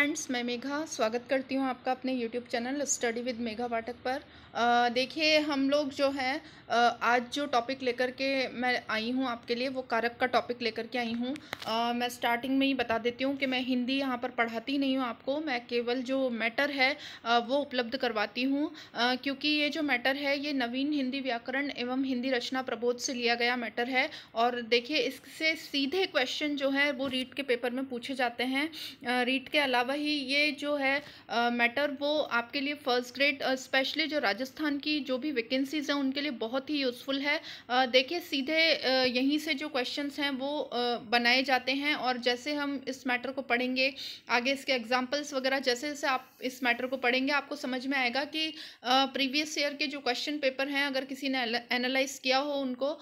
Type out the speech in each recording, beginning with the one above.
Friends मैं मेघा स्वागत करती हूँ आपका अपने YouTube channel study with Megha Pathak पर। देखिए हम लोग जो है आ, आज जो टॉपिक लेकर के मैं आई हूँ आपके लिए वो कारक का टॉपिक लेकर के आई हूँ। मैं स्टार्टिंग में ही बता देती हूँ कि मैं हिंदी यहाँ पर पढ़ाती नहीं हूँ आपको मैं केवल जो मैटर है आ, वो उपलब्ध करवाती हूँ। क्योंकि ये जो मैटर है ये नवीन हिंदी व्याकरण एवं हिंदी रचना प्रबोध से लिया गया मैटर है। और देखिए इससे सीधे क्वेश्चन जो है वो रीट के पेपर में पूछे जाते हैं। रीट के अलावा ही ये जो है मैटर वो आपके लिए फ़र्स्ट ग्रेड स्पेशली जो राजस्थान की जो भी वैकेंसीज़ हैं, उनके लिए बहुत ही यूज़फुल है। देखिए, सीधे यहीं से जो क्वेश्चंस हैं, वो बनाए जाते हैं और जैसे हम इस मैटर को पढ़ेंगे, आगे इसके एग्जांपल्स वगैरह, जैसे जैसे आप इस मैटर को पढ़ेंगे, आपको समझ में आएगा कि प्रीवियस ईयर के जो क्वेश्चन पेपर हैं, अगर किसी ने एनालाइज किया हो उनको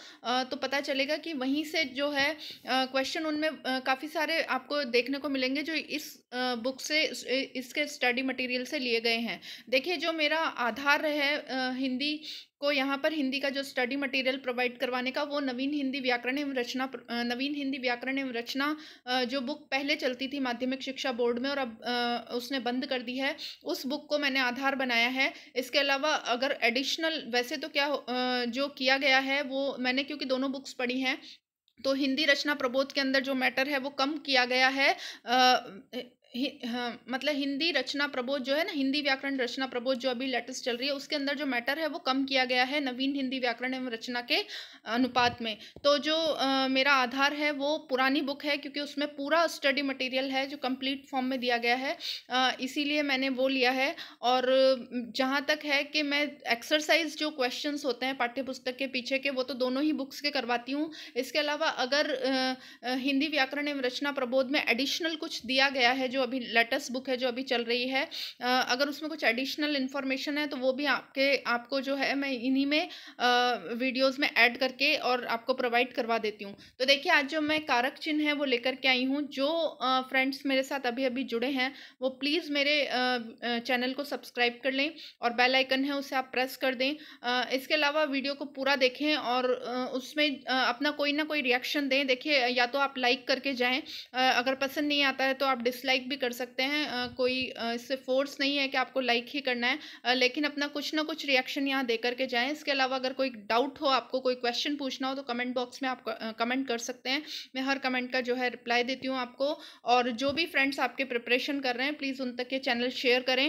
तो पता चलेगा कि वहीं से जो है क्वेश्चन उनमें काफ़ी सारे आपको देखने को मिलेंगे, जो इस बुक से इसके स्टडी मटेरियल से लिए गए हैं। देखिए, जो मेरा आधार है हिंदी को, यहाँ पर हिंदी का जो स्टडी मटेरियल प्रोवाइड करवाने का, वो नवीन हिंदी व्याकरण एवं रचना नवीन हिंदी व्याकरण एवं रचना जो बुक पहले चलती थी माध्यमिक शिक्षा बोर्ड में और अब उसने बंद कर दी है, उस बुक को मैंने आधार बनाया है। इसके अलावा अगर एडिशनल, वैसे तो क्या जो किया गया है, वो मैंने, क्योंकि दोनों बुक्स पढ़ी हैं तो हिंदी रचना प्रबोध के अंदर जो मैटर है, वो कम किया गया है। हाँ मतलब हिंदी रचना प्रबोध जो है ना हिंदी व्याकरण रचना प्रबोध जो अभी लेटेस्ट चल रही है उसके अंदर जो मैटर है वो कम किया गया है नवीन हिंदी व्याकरण एवं रचना के अनुपात में। तो जो आ, मेरा आधार है वो पुरानी बुक है क्योंकि उसमें पूरा स्टडी मटेरियल है जो कंप्लीट फॉर्म में दिया गया है। इसीलिए मैंने वो लिया है और जहाँ तक है कि मैं एक्सरसाइज जो क्वेश्चन होते हैं पाठ्य के पीछे के वो तो दोनों ही बुक्स के करवाती हूँ। इसके अलावा अगर हिंदी व्याकरण एवं रचना प्रबोध में एडिशनल कुछ दिया गया है जो जो अभी लेटेस्ट बुक है, जो अभी चल रही है अगर उसमें कुछ एडिशनल इन्फॉर्मेशन है तो वो भी आपके, आपको जो है, मैं इन्हीं में वीडियोस में ऐड करके और आपको प्रोवाइड करवा देती हूँ। तो देखिए, आज जो मैं कारक चिन्ह है, वो लेकर के आई हूँ। जो फ्रेंड्स मेरे साथ अभी अभी जुड़े हैं, वो प्लीज़ मेरे चैनल को सब्सक्राइब कर लें और बेल आइकन है, उसे आप प्रेस कर दें। इसके अलावा वीडियो को पूरा देखें और उसमें अपना कोई ना कोई रिएक्शन दें। देखिए, या तो आप लाइक करके जाएँ अगर पसंद नहीं आता है तो आप डिसलाइक भी कर सकते हैं कोई इससे फोर्स नहीं है कि आपको लाइक ही करना है लेकिन अपना कुछ ना कुछ रिएक्शन यहाँ दे करके जाएँ। इसके अलावा अगर कोई डाउट हो, आपको कोई क्वेश्चन पूछना हो तो कमेंट बॉक्स में आप कमेंट कर सकते हैं। मैं हर कमेंट का जो है रिप्लाई देती हूँ आपको। और जो भी फ्रेंड्स आपके प्रिपरेशन कर रहे हैं प्लीज़ उन तक ये चैनल शेयर करें।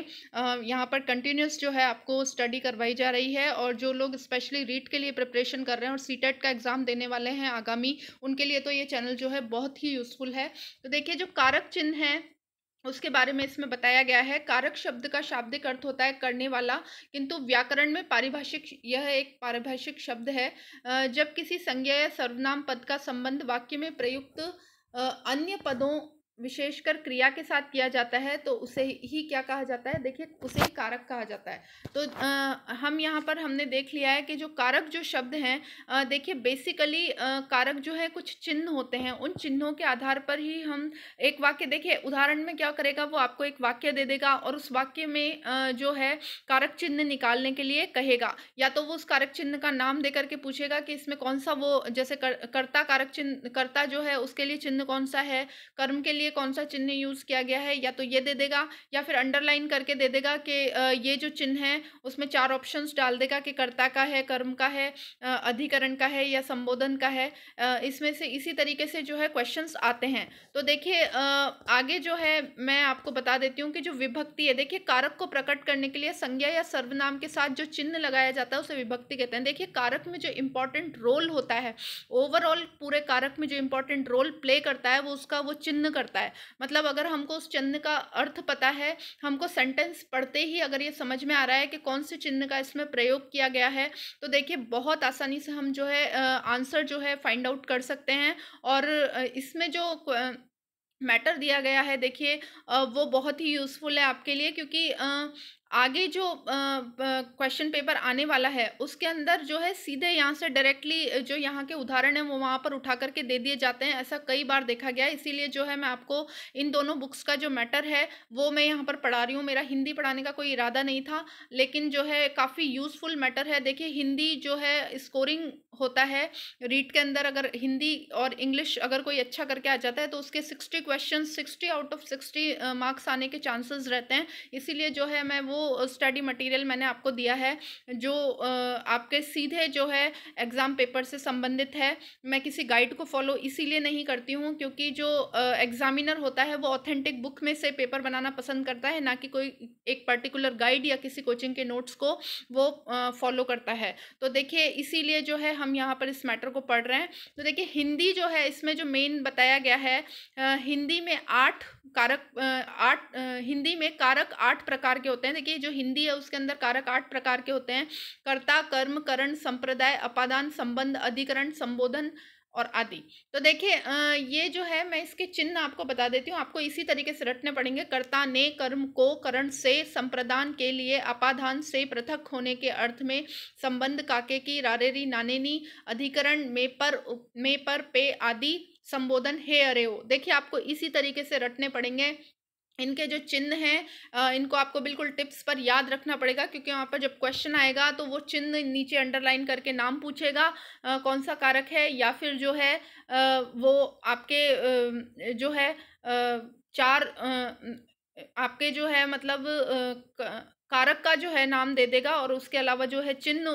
यहाँ पर कंटिन्यूस जो है आपको स्टडी करवाई जा रही है और जो लोग स्पेशली रीट के लिए प्रिपरेशन कर रहे हैं और सी e का एग्ज़ाम देने वाले हैं आगामी, उनके लिए तो ये चैनल जो है बहुत ही यूज़फुल है। तो देखिए, जो कारक चिन्ह है उसके बारे में इसमें बताया गया है, कारक शब्द का शाब्दिक अर्थ होता है करने वाला, किंतु व्याकरण में पारिभाषिक यह एक पारिभाषिक शब्द है। जब किसी संज्ञा या सर्वनाम पद का संबंध वाक्य में प्रयुक्त अन्य पदों विशेषकर क्रिया के साथ किया जाता है तो उसे ही क्या कहा जाता है? देखिए उसे ही कारक कहा जाता है। तो आ, हम यहाँ पर हमने देख लिया है कि जो कारक जो शब्द हैं देखिए बेसिकली कारक जो है कुछ चिन्ह होते हैं। उन चिन्हों के आधार पर ही हम एक वाक्य देखिए उदाहरण में क्या करेगा वो आपको एक वाक्य दे देगा और उस वाक्य में आ, जो है कारक चिन्ह निकालने के लिए कहेगा। या तो वो उस कारक चिन्ह का नाम दे करके पूछेगा कि इसमें कौन सा वो जैसे कर, कर्ता कारक चिन्ह कर्ता जो है उसके लिए चिन्ह कौन सा है? कर्म के लिए लिए कौन सा चिन्ह यूज़ किया गया है? या तो ये दे देगा या फिर अंडरलाइन करके दे देगा कि ये जो चिन्ह है, उसमें चार ऑप्शंस डाल देगा कि कर्ता का है, कर्म का है अधिकरण का है या संबोधन का है। इसमें से इसी तरीके से जो है क्वेश्चंस आते हैं। तो देखिए आगे जो है मैं आपको बता देती हूँ कि जो विभक्ति है, देखिए कारक को प्रकट करने के लिए संज्ञा या सर्वनाम के साथ जो चिन्ह लगाया जाता है, उसे विभक्ति कहते हैं। देखिए, कारक में जो इंपॉर्टेंट रोल होता है ओवरऑल पूरे कारक में जो इंपॉर्टेंट रोल प्ले करता है, वो उसका वो चिन्ह करता है। होता है। मतलब अगर हमको उस चिन्ह का अर्थ पता है, हमको सेंटेंस पढ़ते ही अगर ये समझ में आ रहा है कि कौन से चिन्ह का इसमें प्रयोग किया गया है तो देखिए बहुत आसानी से हम जो है आंसर जो है फाइंड आउट कर सकते हैं और इसमें जो मैटर दिया गया है देखिए वो बहुत ही यूज़फुल है आपके लिए क्योंकि आगे जो क्वेश्चन पेपर आने वाला है, उसके अंदर जो है सीधे यहाँ से डायरेक्टली जो यहाँ के उदाहरण हैं, वो वहाँ पर उठा करके दे दिए जाते हैं। ऐसा कई बार देखा गया इसीलिए जो है मैं आपको इन दोनों बुक्स का जो मैटर है, वो मैं यहाँ पर पढ़ा रही हूँ। मेरा हिंदी पढ़ाने का कोई इरादा नहीं था, लेकिन जो है काफ़ी यूज़फुल मैटर है। देखिए, हिंदी जो है स्कोरिंग होता है। रीड के अंदर अगर हिंदी और इंग्लिश अगर कोई अच्छा करके आ जाता है तो उसके sixty question sixty out of sixty marks आने के चांसेस रहते हैं। इसीलिए जो है मैं वो स्टडी मटेरियल मैंने आपको दिया है, जो आपके सीधे जो है एग्ज़ाम पेपर से संबंधित है। मैं किसी गाइड को फॉलो इसीलिए नहीं करती हूँ, क्योंकि जो एग्ज़ामिनर होता है, वो ऑथेंटिक बुक में से पेपर बनाना पसंद करता है, ना कि कोई एक पर्टिकुलर गाइड या किसी कोचिंग के नोट्स को वो फॉलो करता है। तो देखिए, इसीलिए जो है हम यहाँ पर इस मैटर को पढ़ रहे हैं। तो देखिए, हिंदी जो है, इसमें जो मेन बताया गया है हिंदी में आठ कारक आठ हिंदी में कारक आठ प्रकार के होते हैं। देखिए, जो हिंदी है, उसके अंदर कारक आठ प्रकार के होते हैं। कर्ता, कर्म, करण, संप्रदाय, अपादान, संबंध, अधिकरण, संबोधन और आदि। तो देखिए ये जो है, मैं इसके चिन्ह आपको बता देती हूँ। आपको इसी तरीके से रटने पड़ेंगे। कर्ता ने कर्म को करण से संप्रदान के लिए, अपाधान से पृथक होने के अर्थ में संबंध काके की, रारेरी नानेनी, अधिकरण में पर में पर पे आदि संबोधन, हे अरे हो देखिए, आपको इसी तरीके से रटने पड़ेंगे। इनके जो चिन्ह हैं इनको आपको बिल्कुल टिप्स पर याद रखना पड़ेगा, क्योंकि वहाँ पर जब क्वेश्चन आएगा तो वो चिन्ह नीचे अंडरलाइन करके नाम पूछेगा कौन सा कारक है या फिर जो है वो आपके जो है चार आपके जो है मतलब कारक का जो है नाम दे देगा और उसके अलावा जो है चिन्ह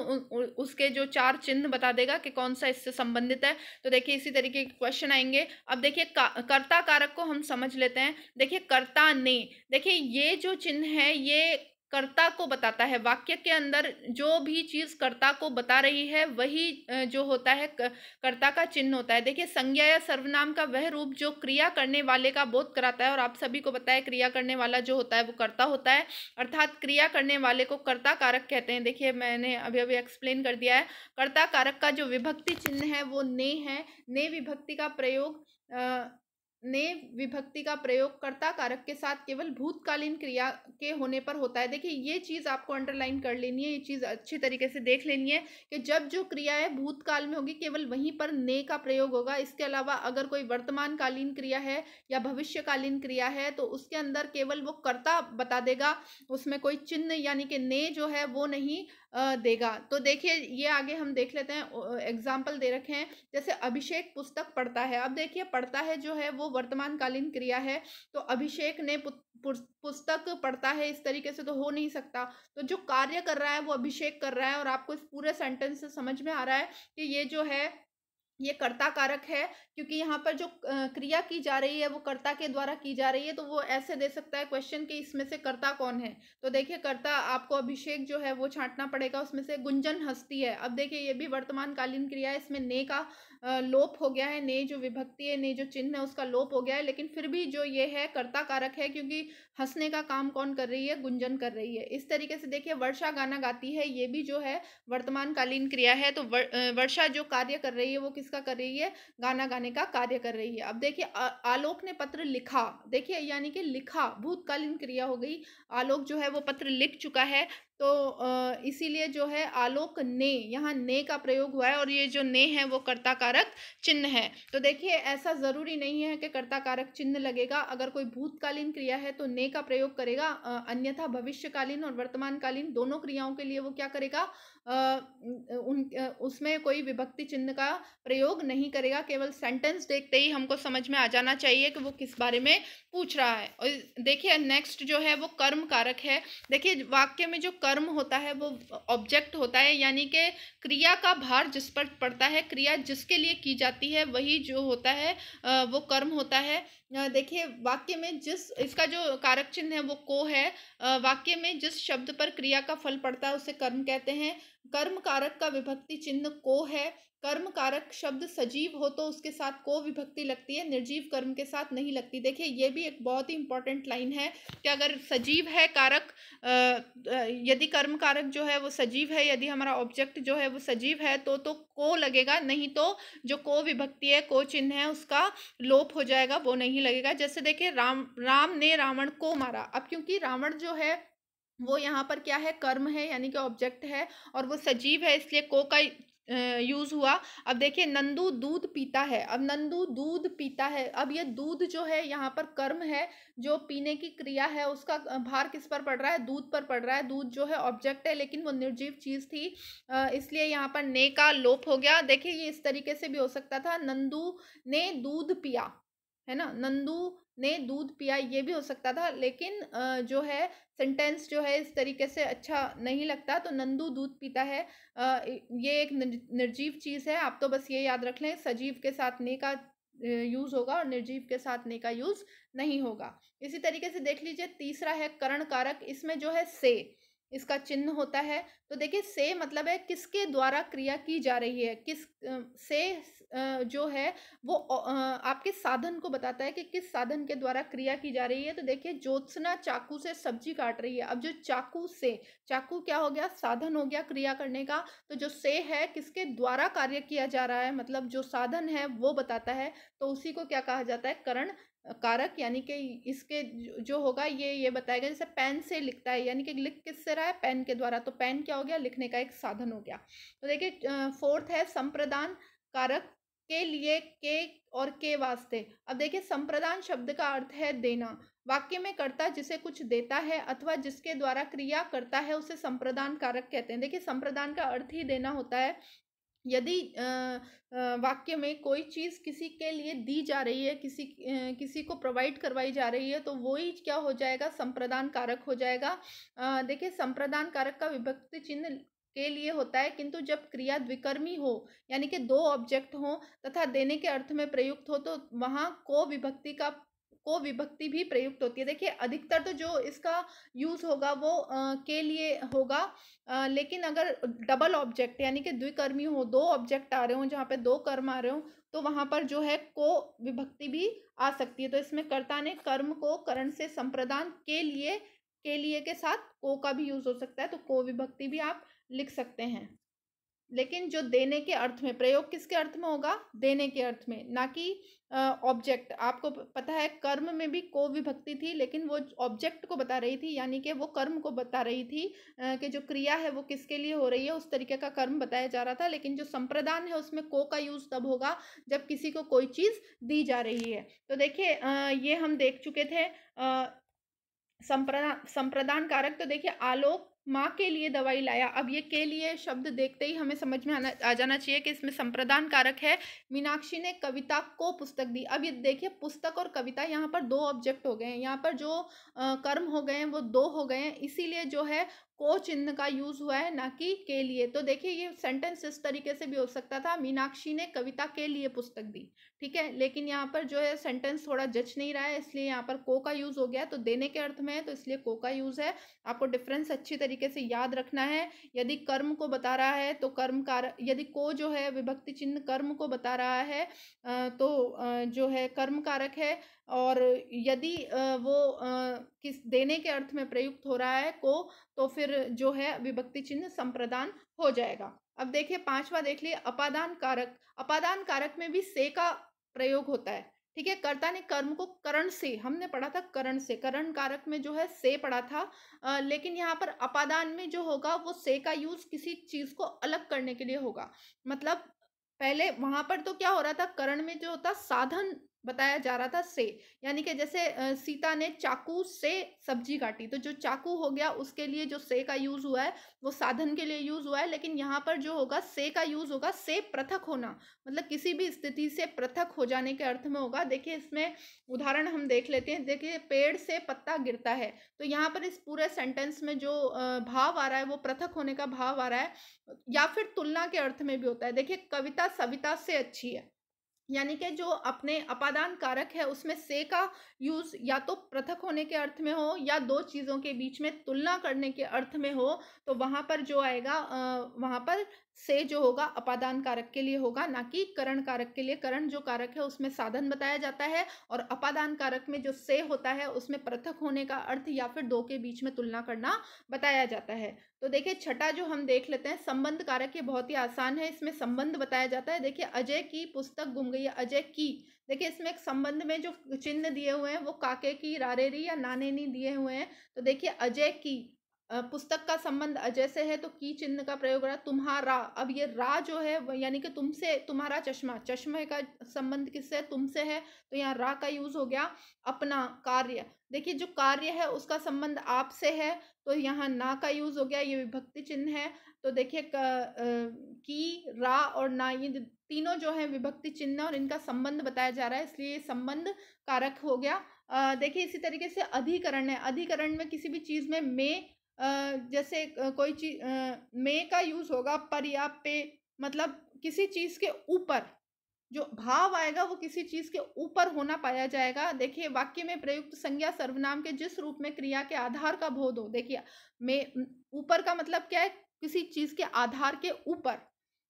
उसके जो चार चिन्ह बता देगा कि कौन सा इससे संबंधित है। तो देखिए इसी तरीके के क्वेश्चन आएँगे। अब देखिए का, कर्ता कारक को हम समझ लेते हैं। देखिए कर्ता ने देखिए ये जो चिन्ह है ये कर्ता को बताता है। वाक्य के अंदर जो भी चीज़ कर्ता को बता रही है, वही जो होता है कर्ता का चिन्ह होता है। देखिए, संज्ञा या सर्वनाम का वह रूप जो क्रिया करने वाले का बोध कराता है और आप सभी को है, क्रिया करने वाला जो होता है, वो कर्ता होता है। अर्थात क्रिया करने वाले को कर्ता कारक कहते हैं। देखिए, मैंने अभी अभी एक्सप्लेन कर दिया है। कर्ता कारक का जो विभक्ति चिन्ह है, वो ने है। ने विभक्ति का प्रयोग ने विभक्ति का प्रयोग कर्ता कारक के साथ केवल भूतकालीन क्रिया के होने पर होता है। देखिए, ये चीज़ आपको अंडरलाइन कर लेनी है, ये चीज़ अच्छी तरीके से देख लेनी है कि जब जो क्रिया है भूतकाल में होगी, केवल वहीं पर ने का प्रयोग होगा। इसके अलावा अगर कोई वर्तमान कालीन क्रिया है या भविष्यकालीन क्रिया है तो उसके अंदर केवल वो कर्ता बता देगा। उसमें कोई चिन्ह यानी कि ने जो है वो नहीं देगा। तो देखिए, ये आगे हम देख लेते हैं एग्ज़ाम्पल दे रखे हैं। जैसे अभिषेक पुस्तक पढ़ता है। अब देखिए, पढ़ता है जो है, वो वर्तमानकालीन क्रिया है। तो अभिषेक ने पुस्तक पढ़ता है, इस तरीके से तो हो नहीं सकता। तो जो कार्य कर रहा है, वो अभिषेक कर रहा है और आपको इस पूरे सेंटेंस से समझ में आ रहा है कि ये जो है ये कर्ता कारक है, क्योंकि यहाँ पर जो क्रिया की जा रही है, वो कर्ता के द्वारा की जा रही है तो वो ऐसे दे सकता है क्वेश्चन कि इसमें से कर्ता कौन है? तो देखिए, कर्ता आपको अभिषेक जो है वो छांटना पड़ेगा, उसमें से गुंजन हस्ती है। अब देखिए, ये भी वर्तमान कालीन क्रिया है, इसमें ने का लोप हो गया है, ने जो विभक्ति है, ने जो चिन्ह है, उसका लोप हो गया है, लेकिन फिर भी जो ये है, कर्ता कारक है, क्योंकि हंसने का काम कौन कर रही है? गुंजन कर रही है। इस तरीके से देखिए, वर्षा गाना गाती है, ये भी जो है वर्तमान कालीन क्रिया है तो वर्षा जो कार्य कर रही है, वो किसका कर रही है? गाना गाने का कार्य कर रही है। अब देखिए आलोक ने पत्र लिखा। देखिए, यानी कि लिखा, भूतकालीन क्रिया हो गई। आलोक जो है, वो पत्र लिख चुका है तो इसीलिए जो है आलोक ने, यहाँ ने का प्रयोग हुआ है और ये जो ने है वो कर्ता कारक चिन्ह है। तो देखिए, ऐसा ज़रूरी नहीं है कि कर्ता कारक चिन्ह लगेगा। अगर कोई भूतकालीन क्रिया है तो ने का प्रयोग करेगा। अन्यथा भविष्यकालीन और वर्तमानकालीन दोनों क्रियाओं के लिए वो क्या करेगा? उन उसमें कोई विभक्ति चिन्ह का प्रयोग नहीं करेगा, केवल सेंटेंस देखते ही हमको समझ में आ जाना चाहिए कि वो किस बारे में पूछ रहा है। और देखिए नेक्स्ट जो है वो कर्म कारक है। देखिए, वाक्य में जो कर्म होता है, वो ऑब्जेक्ट होता है, यानी कि क्रिया का भार जिस पर पड़ता है, क्रिया जिसके लिए की जाती है, वही जो होता है वो कर्म होता है। देखिए, वाक्य में जिस इसका जो कारक चिन्ह है, वो को है। वाक्य में जिस शब्द पर क्रिया का फल पड़ता है, उसे कर्म कहते हैं। कर्म कारक का विभक्ति चिन्ह को है। कर्म कारक शब्द सजीव हो तो उसके साथ को विभक्ति लगती है, निर्जीव कर्म के साथ नहीं लगती। देखिए, ये भी एक बहुत ही इंपॉर्टेंट लाइन है कि अगर सजीव है कारक यदि कर्म कारक जो है वो सजीव है, यदि हमारा ऑब्जेक्ट जो है वो सजीव है तो तो को लगेगा, नहीं तो जो को विभक्ति है, को चिन्ह है, उसका लोप हो जाएगा, वो नहीं लगेगा। जैसे देखिए, राम राम ने रावण को मारा। अब क्योंकि रावण जो है, वो यहाँ पर क्या है, कर्म है, यानी कि ऑब्जेक्ट है, और वो सजीव है, इसलिए को का यूज़ हुआ। अब देखिए, नंदू दूध पीता है, अब नंदू दूध पीता है, अब ये दूध जो है, यहाँ पर कर्म है, जो पीने की क्रिया है, उसका भार किस पर पड़ रहा है? दूध पर पड़ रहा है। दूध जो है ऑब्जेक्ट है, लेकिन वो निर्जीव चीज़ थी इसलिए यहाँ पर ने का लोप हो गया। देखिए, ये इस तरीके से भी हो सकता था। नंदू ने दूध पिया। है ना? नंदू ने दूध पिया, ये भी हो सकता था, लेकिन जो है सेंटेंस जो है, इस तरीके से अच्छा नहीं लगता तो नंदू दूध पीता है। ये एक निर्जीव चीज़ है, आप तो बस ये याद रख लें, सजीव के साथ ने का यूज़ होगा और निर्जीव के साथ ने का यूज़ नहीं होगा। इसी तरीके से देख लीजिए, तीसरा है करण कारक, इसमें जो है, से। इसका चिन्ह होता है। तो देखिए, से मतलब है किसके द्वारा क्रिया की जा रही है? किस से जो है वो आपके साधन को बताता है कि किस साधन के द्वारा क्रिया की जा रही है। तो देखिए, ज्योत्सना चाकू से सब्ज़ी काट रही है। अब जो चाकू से, चाकू क्या हो गया? साधन हो गया क्रिया करने का। तो जो से है, किसके द्वारा कार्य किया जा रहा है? मतलब जो साधन है, वो बताता है। तो उसी को क्या कहा जाता है? करण कारक, यानी कि इसके जो होगा ये ये बताएगा। जैसे पेन से लिखता है, यानी कि लिख किससे रहा है? पेन के द्वारा। तो पेन क्या हो गया? लिखने का एक साधन हो गया। तो देखिए फोर्थ है संप्रदान कारक के लिए के और के वास्ते। अब देखिए, संप्रदान शब्द का अर्थ है देना। वाक्य में कर्ता जिसे कुछ देता है अथवा जिसके द्वारा क्रिया करता है, उसे संप्रदान कारक कहते हैं। देखिए, संप्रदान का अर्थ ही देना होता है। यदि वाक्य में कोई चीज़ किसी के लिए दी जा रही है, किसी किसी को प्रोवाइड करवाई जा रही है तो वही क्या हो जाएगा? संप्रदान कारक हो जाएगा। देखिए संप्रदान कारक का विभक्ति चिन्ह के लिए होता है, किंतु जब क्रिया द्विकर्मी हो, यानी कि दो ऑब्जेक्ट हो तथा देने के अर्थ में प्रयुक्त हो तो वहाँ को विभक्ति का को विभक्ति भी प्रयुक्त होती है। देखिए अधिकतर तो जो इसका यूज़ होगा वो आ, के लिए होगा आ, लेकिन अगर डबल ऑब्जेक्ट यानी कि द्विकर्मी हो दो ऑब्जेक्ट आ रहे हो जहाँ पे दो कर्म आ रहे हो तो वहाँ पर जो है को विभक्ति भी आ सकती है। तो इसमें कर्ता ने कर्म को करण से संप्रदान के लिए के लिए के साथ को का भी यूज़ हो सकता है तो को विभक्ति भी आप लिख सकते हैं। लेकिन जो देने के अर्थ में, प्रयोग किसके अर्थ में होगा? देने के अर्थ में, ना कि ऑब्जेक्ट आपको पता है, कर्म में भी को विभक्ति थी, लेकिन वो ऑब्जेक्ट को बता रही थी, यानी कि वो कर्म को बता रही थी कि जो क्रिया है वो किसके लिए हो रही है, उस तरीके का कर्म बताया जा रहा था, लेकिन जो संप्रदान है उसमें को का यूज़ तब होगा, जब किसी को कोई चीज़ दी जा रही है। तो देखिए ये हम देख चुके थे संप्रदान संप्रदान कारक तो देखिए, आलोक माँ के लिए दवाई लाया। अब ये के लिए शब्द देखते ही हमें समझ में आना आ जाना चाहिए कि इसमें संप्रदान कारक है। मीनाक्षी ने कविता को पुस्तक दी। अब ये देखिए पुस्तक और कविता यहाँ पर दो ऑब्जेक्ट हो गए हैं। यहाँ पर जो आ, कर्म हो गए हैं वो दो हो गए हैं। इसीलिए जो है को चिन्ह का यूज़ हुआ है, ना कि के लिए। तो देखिए, ये सेंटेंस इस तरीके से भी हो सकता था, मीनाक्षी ने कविता के लिए पुस्तक दी। ठीक है? लेकिन यहाँ पर जो है सेंटेंस थोड़ा जच नहीं रहा है, इसलिए यहाँ पर को का यूज़ हो गया। तो देने के अर्थ में है तो इसलिए को का यूज़ है। आपको डिफरेंस अच्छी तरीके से याद रखना है। यदि कर्म को बता रहा है तो कर्म कार, यदि को जो है, विभक्ति चिन्ह कर्म को बता रहा है तो जो है कर्म कारक है और यदि वो किस देने के अर्थ में प्रयुक्त हो रहा है को तो फिर जो है विभक्ति चिन्ह संप्रदान हो जाएगा। अब देखिए पांचवा देख लिए अपादान कारक। अपादान कारक में भी से का प्रयोग होता है ठीक है? कर्ता ने कर्म को करण से हमने पढ़ा था करण से करण कारक में जो है से पढ़ा था आ, लेकिन यहाँ पर अपादान में जो होगा वो से का यूज़ किसी चीज़ को अलग करने के लिए होगा। मतलब पहले वहाँ पर तो क्या हो रहा था करण में जो होता साधन बताया जा रहा था से। यानी कि जैसे सीता ने चाकू से सब्ज़ी काटी। तो जो चाकू हो गया, उसके लिए जो से का यूज़ हुआ है, वो साधन के लिए यूज़ हुआ है, लेकिन यहाँ पर जो होगा, से का यूज़ होगा, से पृथक होना। मतलब किसी भी स्थिति से पृथक हो जाने के अर्थ में होगा। देखिए, इसमें उदाहरण हम देख लेते हैं। देखिए, पेड़ से पत्ता गिरता है। तो यहाँ पर इस पूरे सेंटेंस में जो भाव आ रहा है, वो पृथक होने का भाव आ रहा है, या फिर तुलना के अर्थ में भी होता है। देखिए, कविता सविता से अच्छी है। यानी कि जो अपने अपादान कारक है, उसमें से का यूज़ या तो पृथक होने के अर्थ में हो या दो चीज़ों के बीच में तुलना करने के अर्थ में हो तो वहाँ पर जो आएगा वहाँ पर से जो होगा, अपादान कारक के लिए होगा, ना कि करण कारक के लिए। करण जो कारक है, उसमें साधन बताया जाता है और अपादान कारक में जो से होता है, उसमें पृथक होने का अर्थ या फिर दो के बीच में तुलना करना बताया जाता है। तो देखिए, छठा जो हम देख लेते हैं, संबंध कारक ये बहुत ही आसान है, इसमें संबंध बताया जाता है। देखिए, अजय की पुस्तक गुम गई है, अजय की। देखिए, इसमें एक संबंध में जो चिन्ह दिए हुए हैं, वो काके की, रारेरी या नानेनी दिए हुए हैं। तो देखिए, अजय की पुस्तक का संबंध अजय से है तो की चिन्ह का प्रयोग रहा तुम्हारा, अब ये रा जो है यानी कि तुमसे, तुम्हारा चश्मा, चश्मे का संबंध किससे, तुमसे है तो यहाँ रा का यूज़ हो गया अपना कार्य। देखिए, जो कार्य है उसका संबंध आपसे है तो यहाँ ना का यूज़ हो गया, ये विभक्ति चिन्ह है तो देखिए की रा और ना, ये तीनों जो है विभक्ति चिन्ह और इनका संबंध बताया जा रहा है, इसलिए संबंध कारक हो गया। देखिए, इसी तरीके से अधिकरण है, अधिकरण में किसी भी चीज़ में में जैसे कोई चीज़ मे का यूज़ होगा, पर या पे मतलब किसी चीज़ के ऊपर, जो भाव आएगा, वो किसी चीज़ के ऊपर होना पाया जाएगा। देखिए, वाक्य में प्रयुक्त संज्ञा सर्वनाम के जिस रूप में क्रिया के आधार का बोध हो, देखिए, मे ऊपर का मतलब क्या है? किसी चीज़ के आधार के ऊपर।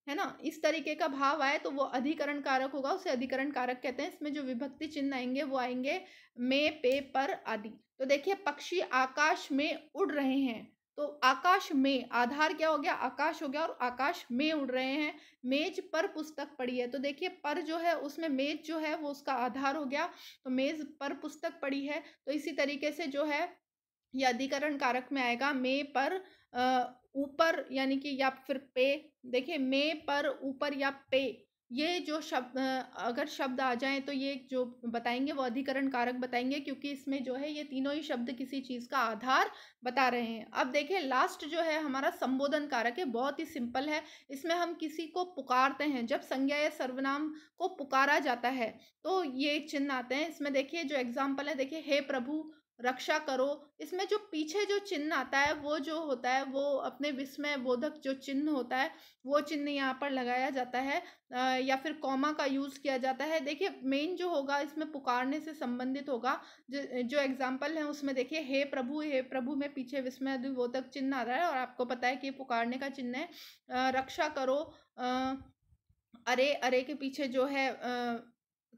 है ना? इस तरीके का भाव आए तो वो अधिकरण कारक होगा, उसे अधिकरण कारक कहते हैं। इसमें जो विभक्ति चिन्ह आएँगे, वो आएँगे मे, पे, पर आदि। तो देखिए, पक्षी आकाश में उड़ रहे हैं। तो आकाश में आधार क्या हो गया? आकाश हो गया और आकाश में उड़ रहे हैं। मेज पर पुस्तक पड़ी है। तो देखिए, पर जो है, उसमें मेज जो है, वो उसका आधार हो गया। तो मेज पर पुस्तक पड़ी है। तो इसी तरीके से जो है, ये अधिकरण कारक में आएगा। मे पर ऊपर यानी कि या फिर पे, देखिए मे पर ऊपर या पे, ये जो शब्द अगर शब्द आ जाएँ तो ये जो बताएँगे वो अधिकरण कारक बताएँगे क्योंकि इसमें जो है ये तीनों ही शब्द किसी चीज़ का आधार बता रहे हैं। अब देखिए लास्ट जो है हमारा संबोधन कारक है, बहुत ही सिंपल है। इसमें हम किसी को पुकारते हैं, जब संज्ञा या सर्वनाम को पुकारा जाता है तो ये चिन्ह आते हैं। इसमें देखिए जो एग्ज़ाम्पल है, देखिए हे प्रभु रक्षा करो। इसमें जो पीछे जो चिन्ह आता है, वो जो होता है, वो अपने विस्मय बोधक जो चिन्ह होता है, वो चिन्ह यहाँ पर लगाया जाता है या फिर कॉमा का यूज़ किया जाता है। देखिए, मेन जो होगा, इसमें पुकारने से संबंधित होगा, जो जो एग्ज़ाम्पल है, उसमें देखिए, हे प्रभु हे प्रभु में पीछे विस्मय बोधक चिन्ह आ रहा है, और आपको पता है कि पुकारने का चिन्ह है। रक्षा करो अरे अरे के पीछे जो है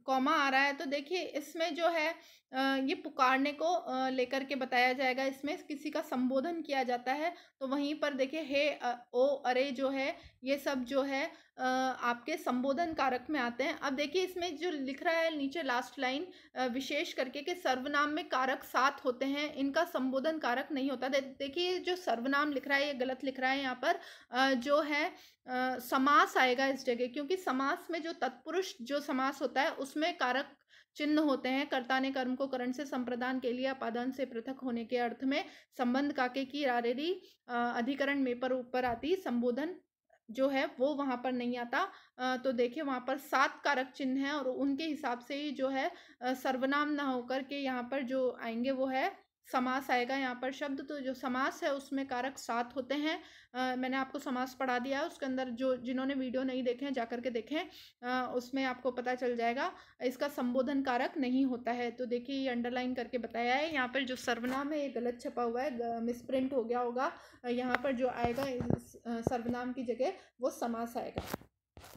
कॉमा आ रहा है। तो देखिए, इसमें जो है ये पुकारने को लेकर के बताया जाएगा इसमें, किसी का संबोधन किया जाता है तो वहीं पर देखिए, हे ओ, अरे, जो है, ये सब जो है आपके संबोधन कारक में आते हैं। अब देखिए, इसमें जो लिख रहा है नीचे लास्ट लाइन विशेष करके कि सर्वनाम में कारक सात होते हैं, इनका संबोधन कारक नहीं होता। देखिए जो सर्वनाम लिख रहा है, ये गलत लिख रहा है यहाँ पर जो है समास आएगा इस जगह, क्योंकि समास में जो तत्पुरुष, जो समास होता है, उसमें कारक चिन्ह होते हैं। कर्ता ने कर्म को करण से संप्रदान के लिए अपादान से पृथक होने के अर्थ में संबंध काके की रारेरी अधिकरण में पर ऊपर आती संबोधन जो है वो वहाँ पर नहीं आता। तो देखिए वहाँ पर सात कारक चिन्ह हैं और उनके हिसाब से ही जो है सर्वनाम ना होकर के यहाँ पर जो आएँगे वो है समास आएगा यहाँ पर शब्द तो जो समास है उसमें कारक सात होते हैं। आ, मैंने आपको समास पढ़ा दिया है उसके अंदर जो जिन्होंने वीडियो नहीं देखे हैं जाकर के देखें। आ, उसमें आपको पता चल जाएगा इसका संबोधन कारक नहीं होता है। तो देखिए ये अंडरलाइन करके बताया है यहाँ पर जो सर्वनाम है ये गलत छपा हुआ है मिसप्रिंट हो गया होगा। यहाँ पर जो आएगा सर्वनाम की जगह वो समास आएगा।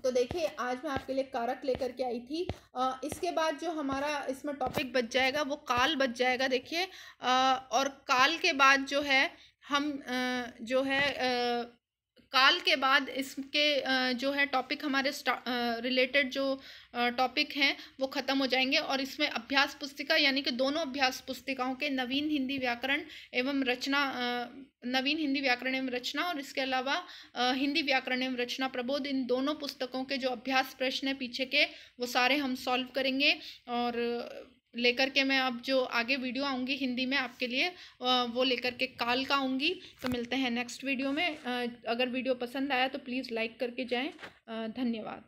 तो देखिए आज मैं आपके लिए कारक लेकर के आई थी। आ, इसके बाद जो हमारा इसमें टॉपिक बच जाएगा वो काल बच जाएगा देखिए। और काल के बाद जो है हम आ, जो है आ, काल के बाद इसके जो है टॉपिक हमारे रिलेटेड जो टॉपिक हैं, वो ख़त्म हो जाएँगे और इसमें अभ्यास पुस्तिका यानी कि दोनों अभ्यास पुस्तिकाओं के नवीन हिंदी व्याकरण एवं रचना नवीन हिंदी व्याकरण एवं रचना और इसके अलावा हिंदी व्याकरण एवं रचना प्रबोध, इन दोनों पुस्तकों के जो अभ्यास प्रश्न हैं पीछे के, वो सारे हम सॉल्व करेंगे और लेकर के मैं अब जो आगे वीडियो आऊँगी हिंदी में आपके लिए वो लेकर के काल का आऊँगी। तो मिलते हैं नेक्स्ट वीडियो में। अगर वीडियो पसंद आया तो प्लीज़ लाइक करके जाएँ। धन्यवाद।